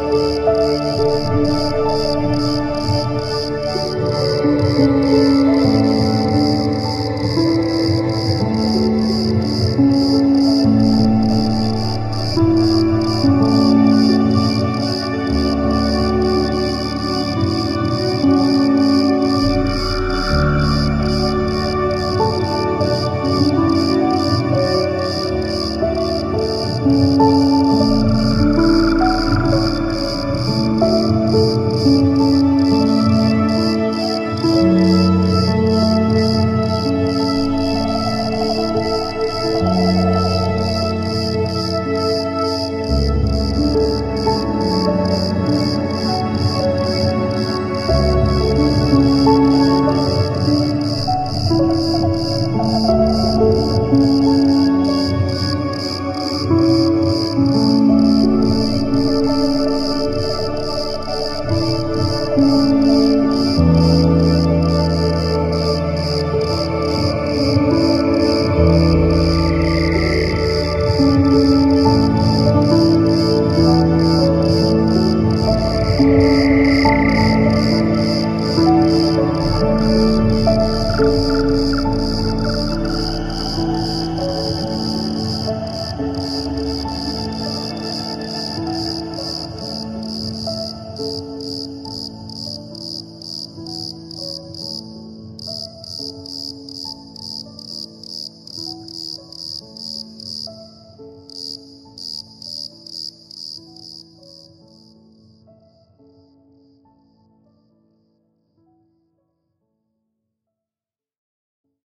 Música